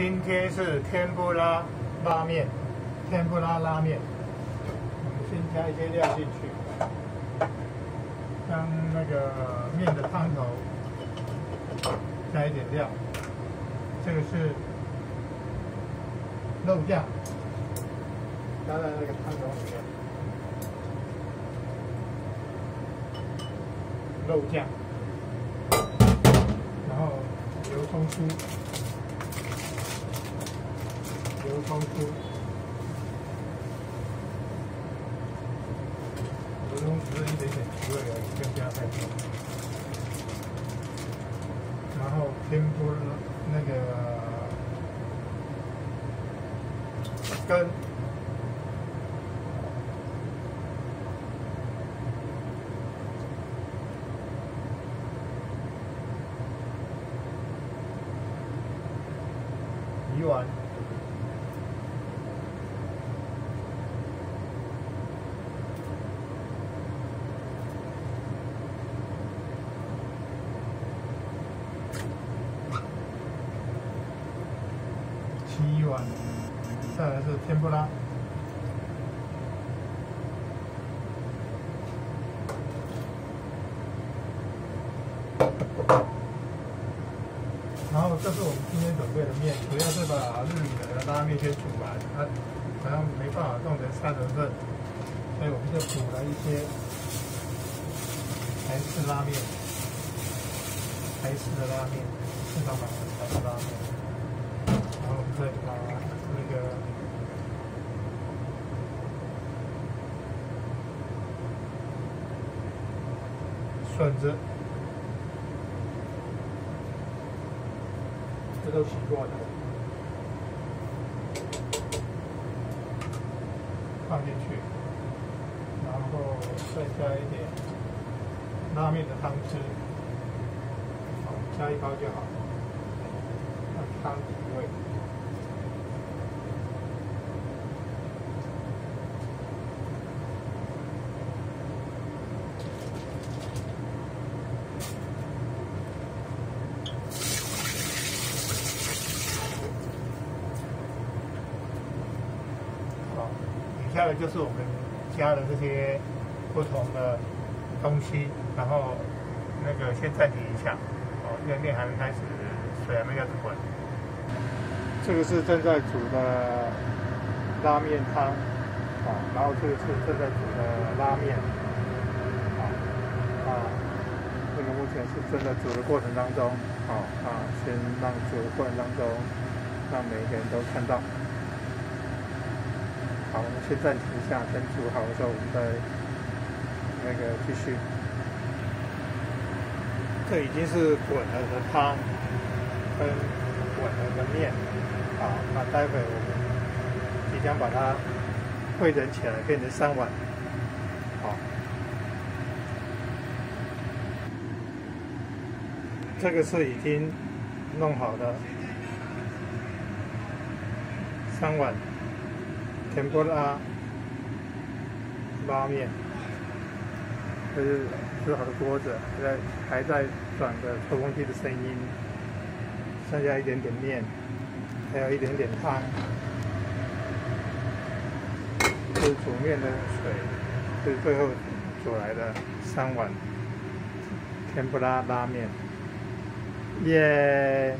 今天是天不拉拉面，天不拉拉面。先加一些料进去，将那个面的汤头加一点料。这个是肉酱，加在那个汤头里面。肉酱，然后油葱酥，油葱酥，油葱只是一点点提味而已，不用加太多。然后天妇那个跟。鱼丸，碗，再来是天不拉。然后这是我们今天准备的面，主要是把日语的拉面先煮完，它好像没办法弄成三人份，所以我们就煮了一些台式拉面，台式的拉面，正常版的台式拉面，然后我们再把那个笋子。这都洗过的，放进去，然后再加一点拉面的汤汁，加一包就好，让汤提味。下来就是我们加的这些不同的东西，然后那个先暂停一下，哦，因为面还没开始，水还没开始滚。这个是正在煮的拉面汤，啊，然后这个是正在煮的拉面，啊啊，这个目前是正在煮的过程当中，好啊，先让煮的过程当中，让每一个人都看到。好，我们先暂停一下，等煮好的时候，我们再那个继续。这已经是滚了的汤跟滚了的面，好，那待会我们即将把它汇整起来，变成三碗。好，这个是已经弄好的三碗。甜不拉拉面，这是煮好的锅子，现在还在转着抽风机的声音。剩下一点点面，还有一点点汤。这是煮面的水，这是最后煮来的三碗甜不拉拉面。耶！